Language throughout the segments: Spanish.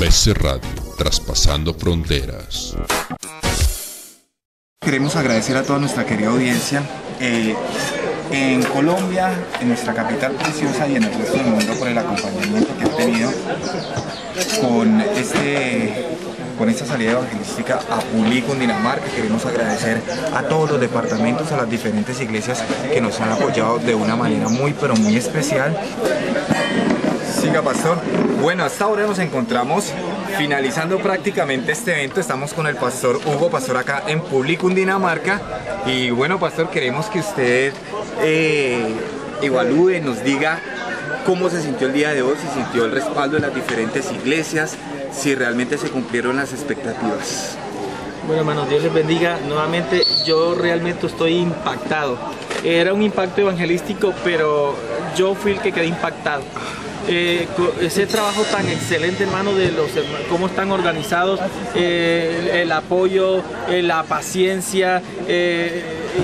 BC Radio, traspasando fronteras. Queremos agradecer a toda nuestra querida audiencia eh, en Colombia, en nuestra capital preciosa y en el resto del mundo por el acompañamiento que han tenido con este con esta salida evangelística a Pulí, Dinamarca. Queremos agradecer a todos los departamentos, a las diferentes iglesias que nos han apoyado de una manera muy pero muy especial. Siga, pastor. Bueno, hasta ahora nos encontramos finalizando prácticamente este evento. Estamos con el pastor Hugo, pastor acá en Público, Dinamarca. Y bueno, pastor, queremos que usted eh, evalúe, nos diga cómo se sintió el día de hoy, si sintió el respaldo de las diferentes iglesias, si realmente se cumplieron las expectativas. Bueno, hermanos, Dios les bendiga. Nuevamente, yo realmente estoy impactado. Era un impacto evangelístico, pero yo fui el que quedé impactado. Eh, ese trabajo tan excelente, hermano, de los cómo están organizados, eh, el apoyo, eh, la paciencia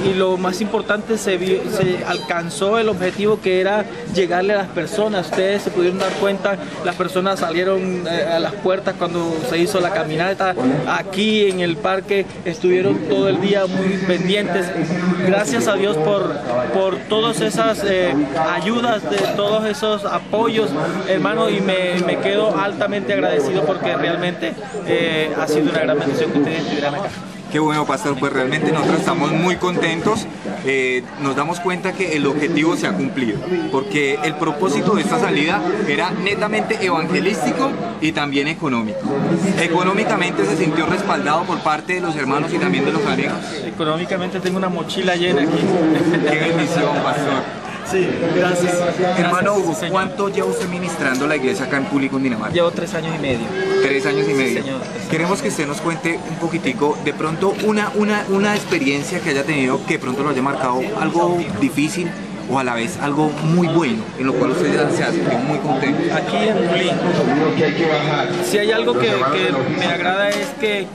y lo más importante, se, se, alcanzó el objetivo que era llegarle a las personas. Ustedes se pudieron dar cuenta, las personas salieron eh, a las puertas cuando se hizo la caminata. Aquí en el parque estuvieron todo el día muy pendientes. Gracias a Dios por, por todas esas eh, ayudas, de todos esos apoyos, hermano, y me, me quedo altamente agradecido porque realmente eh, ha sido una gran bendición que ustedes estuvieran acá. Qué bueno, pastor, pues realmente nosotros estamos muy contentos. Eh, nos damos cuenta que el objetivo se ha cumplido, porque el propósito de esta salida era netamente evangelístico y también económico. Económicamente se sintió respaldado por parte de los hermanos y también de los amigos. Económicamente tengo una mochila llena aquí. Qué bendición, pastor. Sí, gracias. Hermano Hugo, ¿cuánto lleva usted ministrando la iglesia acá en Público, en Dinamarca? Llevo tres años y medio. Tres años y medio. Sí, señor. Queremos que usted nos cuente un poquitico, de pronto, una, una, una experiencia que haya tenido que de pronto lo haya marcado algo difícil o a la vez algo muy bueno, en lo cual usted ya se ha sentido muy contento. Aquí en Pulín, si hay algo que, que me agrada es que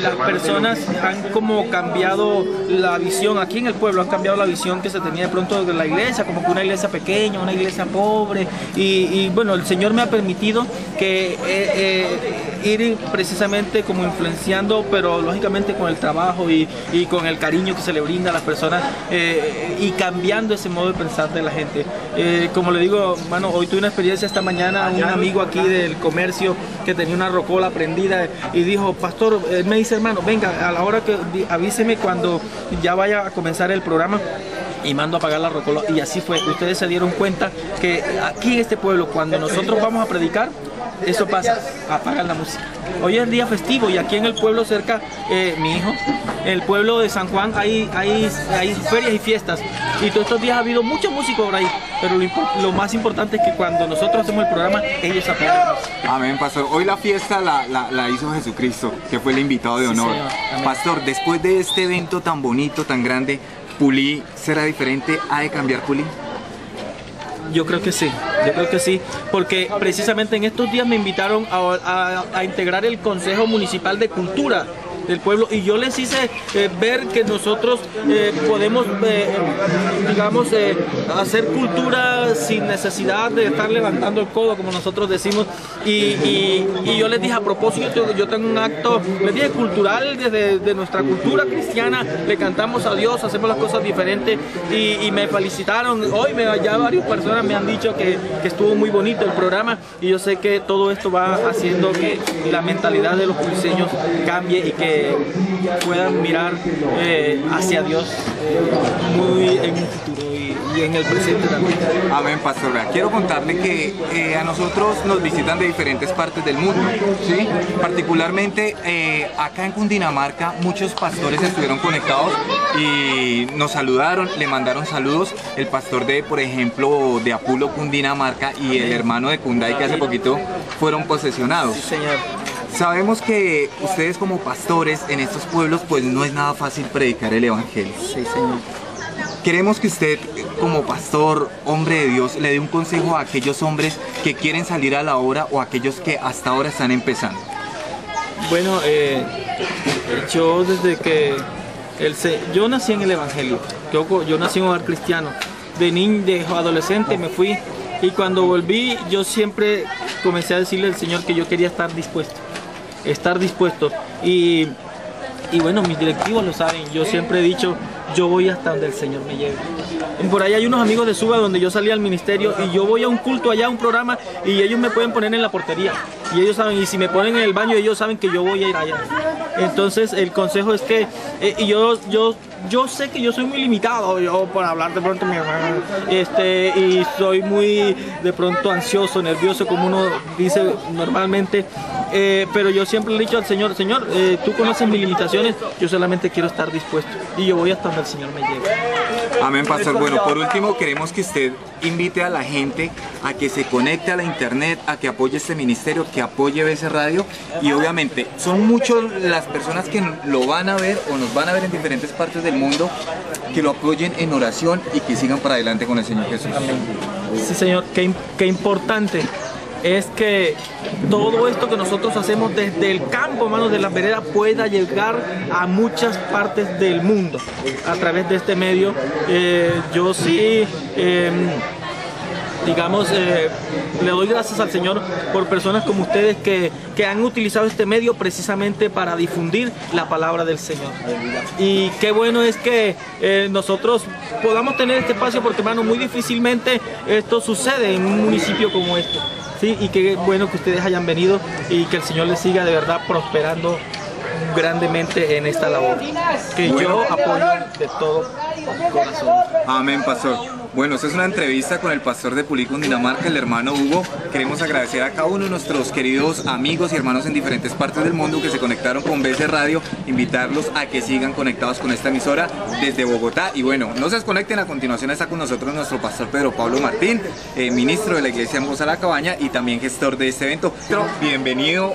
las personas han como cambiado la visión, aquí en el pueblo han cambiado la visión que se tenía de pronto de la iglesia, como que una iglesia pequeña, una iglesia pobre, y, y bueno, el Señor me ha permitido que eh, eh, ir precisamente como influenciando, pero lógicamente con el trabajo y, y, con el cariño que se le brinda a las personas eh, y cambiando ese modo de pensar de la gente. Eh, como le digo, bueno, hoy tuve una experiencia esta mañana, un amigo aquí del comercio que tenía una rocola prendida y dijo, pastor, él me dice, hermano, venga, a la hora que avíseme cuando ya vaya a comenzar el programa y mando a apagar la rocola. Y así fue. Ustedes se dieron cuenta que aquí en este pueblo, cuando nosotros vamos a predicar, eso pasa, apagan la música. Hoy es día festivo y aquí en el pueblo cerca, eh, mi hijo, el pueblo de San Juan hay, hay, hay ferias y fiestas. Y todos estos días ha habido mucha música por ahí. Pero lo, lo, más importante es que cuando nosotros hacemos el programa, ellos apagan. Amén, pastor. Hoy la fiesta la, la, la, hizo Jesucristo, que fue el invitado de honor. Sí, pastor, después de este evento tan bonito, tan grande, ¿Pulí será diferente? ¿Ha de cambiar Pulí? Yo creo que sí, yo creo que sí, porque precisamente en estos días me invitaron a, a, integrar el Consejo Municipal de Cultura del pueblo. Y yo les hice eh, ver que nosotros eh, podemos eh, digamos hacer cultura sin necesidad de estar levantando el codo como nosotros decimos. Y, yo les dije a propósito yo tengo un acto cultural desde de nuestra cultura cristiana. Le cantamos a Dios hacemos las cosas diferentes. Y, me felicitaron. Hoy me, ya varias personas me han dicho que, que estuvo muy bonito el programa. Y yo sé que todo esto va haciendo que la mentalidad de los puliseños cambie y que puedan mirar eh, hacia Dios eh, muy en un futuro y, y, en el presente también. Amén, Pastor. Quiero contarle que eh, a nosotros nos visitan de diferentes partes del mundo, ¿sí? Particularmente acá en Cundinamarca muchos pastores estuvieron conectados y nos saludaron, le mandaron saludos. El pastor de, por ejemplo, de Apulo, Cundinamarca y el hermano de Cunday que hace poquito fueron posesionados. Sí, señor. Sabemos que ustedes como pastores en estos pueblos pues no es nada fácil predicar el Evangelio. Sí, Señor. Queremos que usted como pastor, hombre de Dios, le dé un consejo a aquellos hombres que quieren salir a la obra o a aquellos que hasta ahora están empezando. Bueno, eh, yo desde que el, yo nací en el Evangelio, yo, yo nací en un hogar cristiano, de niño, de adolescente me fui Y cuando volví, yo siempre comencé a decirle al Señor que yo quería estar dispuesto, estar dispuesto. Y, y bueno, mis directivos lo saben, yo siempre he dicho, yo voy hasta donde el Señor me lleve. Por ahí hay unos amigos de Suba donde yo salí al ministerio y yo voy a un culto allá, a un programa, y ellos me pueden poner en la portería. Y ellos saben, y si me ponen en el baño, ellos saben que yo voy a ir allá. Entonces el consejo es que, eh, y yo, yo, yo sé que yo soy muy limitado, yo por hablar de pronto mi hermano, este, y soy muy de pronto ansioso, nervioso, como uno dice normalmente. Eh, pero yo siempre le he dicho al Señor, Señor, eh, tú conoces mis limitaciones, yo solamente quiero estar dispuesto. Y yo voy hasta donde el Señor me lleve. Amén, pastor. Bueno, por último, queremos que usted invite a la gente a que se conecte a la internet, a que apoye este ministerio, que apoye BC Radio. Y obviamente, son muchas las personas que lo van a ver o nos van a ver en diferentes partes del mundo, que lo apoyen en oración y que sigan para adelante con el Señor Jesús. Amén. Sí, Señor, qué, qué importante es que todo esto que nosotros hacemos desde el campo, hermanos, de la vereda, pueda llegar a muchas partes del mundo a través de este medio. Eh, yo sí... Em, digamos, eh, le doy gracias al Señor por personas como ustedes que, que, han utilizado este medio precisamente para difundir la palabra del Señor. Y qué bueno es que eh, nosotros podamos tener este espacio porque, hermano, muy difícilmente esto sucede en un municipio como este. Sí, y qué bueno que ustedes hayan venido y que el Señor les siga de verdad prosperando grandemente en esta labor, que yo apoyo de todo Amén, pastor. Bueno, esta es una entrevista con el pastor de Pulicón, Dinamarca, el hermano Hugo. Queremos agradecer a cada uno de nuestros queridos amigos y hermanos en diferentes partes del mundo que se conectaron con BC Radio, invitarlos a que sigan conectados con esta emisora desde Bogotá. Y bueno, no se desconecten, a continuación está con nosotros nuestro pastor Pedro Pablo Martín, eh, ministro de la Iglesia en Bosa la Cabaña y también gestor de este evento. Bienvenido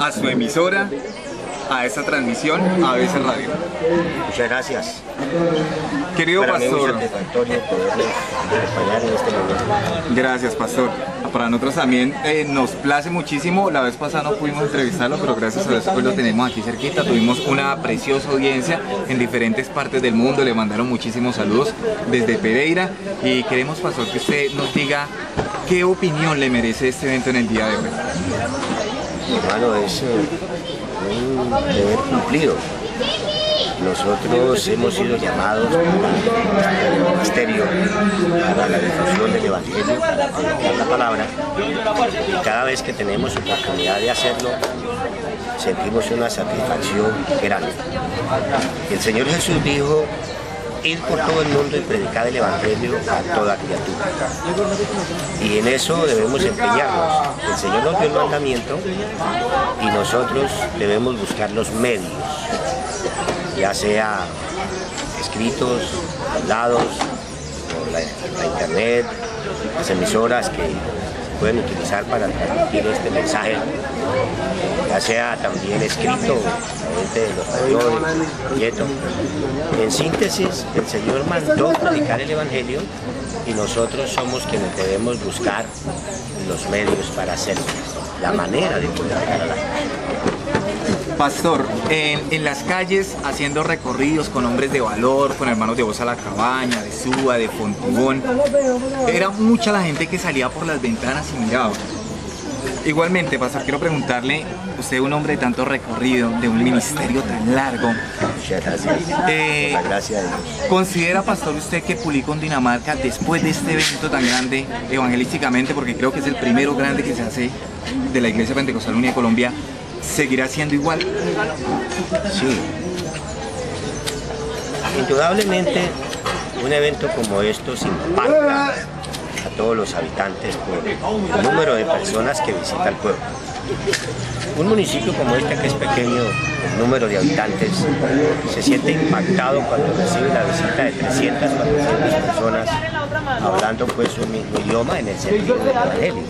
a su emisora, a esta transmisión a veces Radio. Muchas gracias. Querido Para mí es muy pastor. en este momento. Gracias, pastor. Para nosotros también eh, nos place muchísimo. La vez pasada no pudimos entrevistarlo, pero gracias a Dios hoy lo tenemos aquí cerquita. Tuvimos una preciosa audiencia en diferentes partes del mundo. Le mandaron muchísimos saludos desde Pereira. Y queremos, pastor, que usted nos diga qué opinión le merece este evento en el día de hoy. Hermano, es eh, un deber cumplido. Nosotros hemos sido llamados por el ministerio para la difusión del Evangelio, para la palabra. Y cada vez que tenemos oportunidad de hacerlo, sentimos una satisfacción grande. El Señor Jesús dijo, ir por todo el mundo y predicar el Evangelio a toda criatura. Y en eso debemos empeñarnos. El Señor nos dio el mandamiento y nosotros debemos buscar los medios, ya sea escritos, hablados, por la, la internet, las emisoras que pueden utilizar para transmitir este mensaje, ya sea también escrito de los. En síntesis, el Señor mandó predicar el Evangelio y nosotros somos quienes debemos buscar los medios para hacerlo, la manera de poder a la gente. Pastor, en, en las calles haciendo recorridos con hombres de valor, con hermanos de Voz a la Cabaña, de Suba, de Fontibón, era mucha la gente que salía por las ventanas y miraba. Igualmente, Pastor, quiero preguntarle, usted un hombre de tanto recorrido, de un ministerio tan largo, Muchas gracias. Eh, Por la gracia de Dios. ¿Considera, pastor, usted que Pulicón Dinamarca, después de este evento tan grande evangelísticamente, porque creo que es el primero grande que se hace de la Iglesia Pentecostal Unida de Colombia, seguirá siendo igual? Sí. Indudablemente, un evento como estos impacta a todos los habitantes por el número de personas que visita el pueblo. Un municipio como este, que es pequeño, el número de habitantes, se siente impactado cuando recibe la visita de 300, 400 personas hablando pues un mismo idioma en el sentido del Evangelio.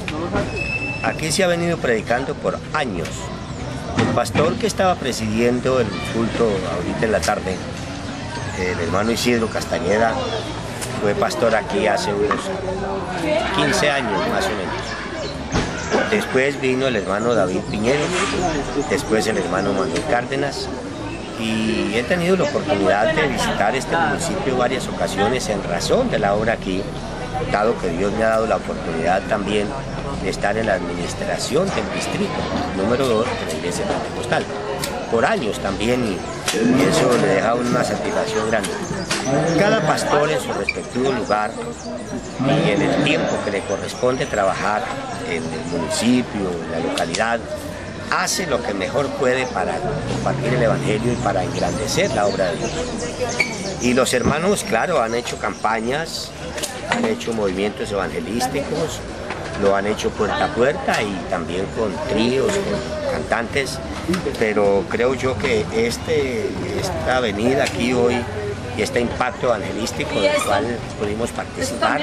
Aquí se ha venido predicando por años. Pastor que estaba presidiendo el culto ahorita en la tarde, el hermano Isidro Castañeda, fue pastor aquí hace unos 15 años más o menos. Después vino el hermano David Piñero, después el hermano Manuel Cárdenas, y he tenido la oportunidad de visitar este municipio varias ocasiones en razón de la obra aquí dado que Dios me ha dado la oportunidad también de estar en la administración del distrito número 2 de la Iglesia Pentecostal. Por años también y, eso le deja una satisfacción grande. Cada pastor en su respectivo lugar y en el tiempo que le corresponde trabajar en el municipio, en la localidad, hace lo que mejor puede para compartir el Evangelio y para engrandecer la obra de Dios. Y los hermanos, claro, han hecho campañas, han hecho movimientos evangelísticos, lo han hecho puerta a puerta y también con tríos, con cantantes, pero creo yo que este, esta venida aquí hoy y este impacto evangelístico del cual pudimos participar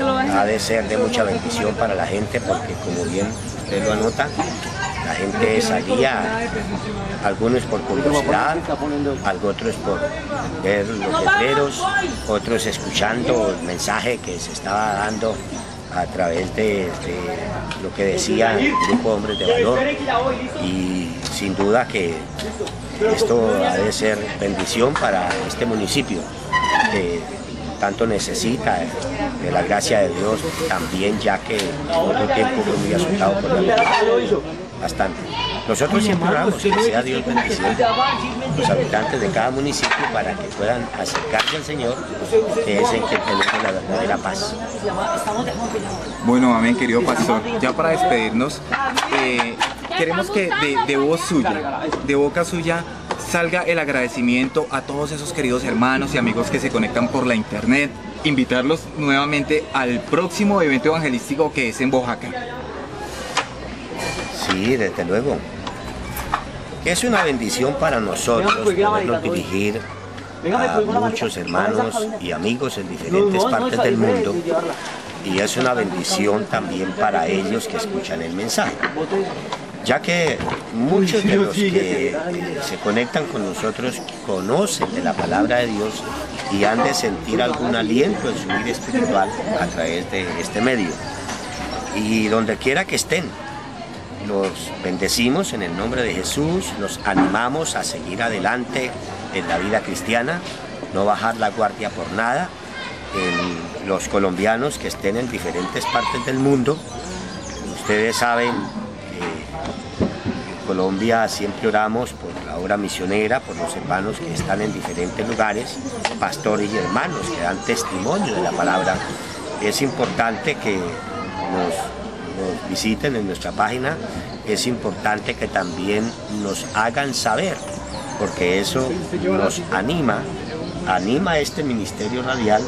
ha de ser de mucha bendición para la gente porque como bien usted lo anota, la gente salía, algunos por curiosidad, otros por ver los letreros, otros escuchando el mensaje que se estaba dando a través de, lo que decía el grupo Hombres de Valor. Y sin duda que esto ha de ser bendición para este municipio que tanto necesita de la gracia de Dios también ya que en otro tiempo fue muy asustado por la bastante. Nosotros siempre que sea Dios bendiciendo los habitantes de cada municipio para que puedan acercarse al Señor, que es el que tenemos la verdadera paz. Bueno, amén, querido pastor. Ya para despedirnos, eh, queremos que de, de voz suya, de boca suya, salga el agradecimiento a todos esos queridos hermanos y amigos que se conectan por la internet, invitarlos nuevamente al próximo evento evangelístico que es en Oaxaca. Sí, desde luego. Es una bendición para nosotros podernos dirigir a muchos hermanos y amigos en diferentes partes del mundo. y es una bendición también para ellos que escuchan el mensaje. Ya que muchos de los que eh, se conectan con nosotros conocen de la palabra de Dios y han de sentir algún aliento en su vida espiritual a través de este medio. Y donde quiera que estén, los bendecimos en el nombre de Jesús, los animamos a seguir adelante en la vida cristiana, no bajar la guardia por nada. Los colombianos que estén en diferentes partes del mundo, ustedes saben que en Colombia siempre oramos por la obra misionera, por los hermanos que están en diferentes lugares, pastores y hermanos que dan testimonio de la palabra. Es importante que nos visiten en nuestra página, es importante que también nos hagan saber, porque eso nos anima, anima a este ministerio radial,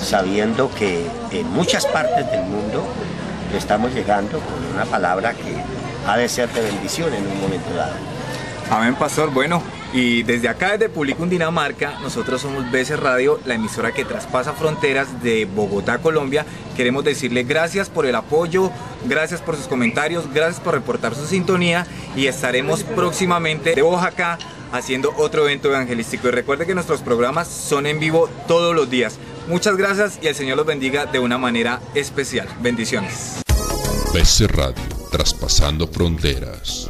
sabiendo que en muchas partes del mundo estamos llegando con una palabra que ha de ser de bendición en un momento dado. Amén, pastor. Bueno, y desde acá, desde Publicum Dinamarca, nosotros somos BC Radio, la emisora que traspasa fronteras de Bogotá, Colombia. Queremos decirle gracias por el apoyo, gracias por sus comentarios, gracias por reportar su sintonía y estaremos próximamente de Oaxaca haciendo otro evento evangelístico. Y recuerde que nuestros programas son en vivo todos los días. Muchas gracias y el Señor los bendiga de una manera especial. Bendiciones. BC Radio, traspasando fronteras.